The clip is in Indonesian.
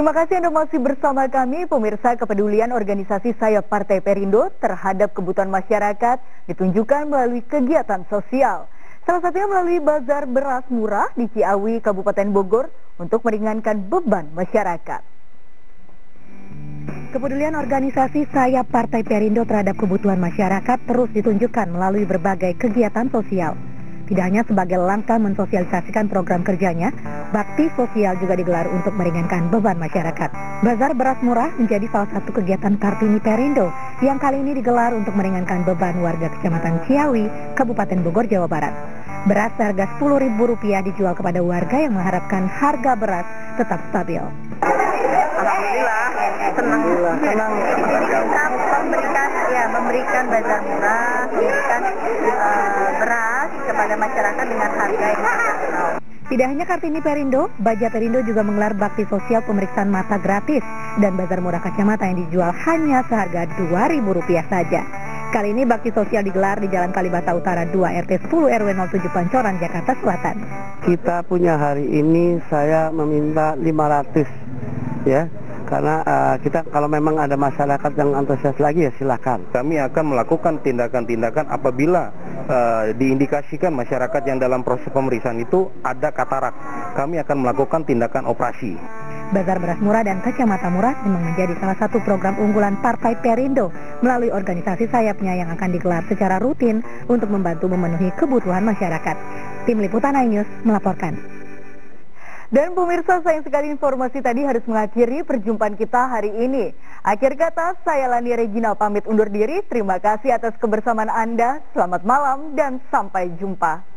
Terima kasih Anda masih bersama kami, pemirsa kepedulian organisasi sayap Partai Perindo terhadap kebutuhan masyarakat ditunjukkan melalui kegiatan sosial. Salah satunya melalui bazar beras murah di Ciawi, Kabupaten Bogor untuk meringankan beban masyarakat. Kepedulian organisasi sayap Partai Perindo terhadap kebutuhan masyarakat terus ditunjukkan melalui berbagai kegiatan sosial. Tidak hanya sebagai langkah mensosialisasikan program kerjanya, bakti sosial juga digelar untuk meringankan beban masyarakat. Bazar beras murah menjadi salah satu kegiatan Kartini Perindo yang kali ini digelar untuk meringankan beban warga Kecamatan Ciawi, Kabupaten Bogor, Jawa Barat. Beras seharga Rp10.000 dijual kepada warga yang mengharapkan harga beras tetap stabil. Alhamdulillah senang senang kita memberikan ya memberikan bazar murah memberikan uh, kepada masyarakat dengan harga yang terjangkau. Tidak hanya Kartini Perindo, Baja Perindo juga menggelar bakti sosial pemeriksaan mata gratis dan bazar murah kacamata yang dijual hanya seharga Rp2.000 saja. Kali ini bakti sosial digelar di Jalan Kalibata Utara 2 RT 10 RW 07 Pancoran, Jakarta Selatan. Kita punya hari ini saya meminta 500 ya karena uh, kita kalau memang ada masyarakat yang antusias lagi ya silahkan. Kami akan melakukan tindakan-tindakan apabila uh, diindikasikan masyarakat yang dalam proses pemeriksaan itu ada katarak. Kami akan melakukan tindakan operasi. Bazar Beras Murah dan Kacamata Murah memang menjadi salah satu program unggulan Partai Perindo melalui organisasi sayapnya yang akan digelar secara rutin untuk membantu memenuhi kebutuhan masyarakat. Tim Liputan iNews melaporkan. Dan pemirsa sayang sekali informasi tadi harus mengakhiri perjumpaan kita hari ini. Akhir kata, saya Lani Regina pamit undur diri. Terima kasih atas kebersamaan Anda. Selamat malam dan sampai jumpa.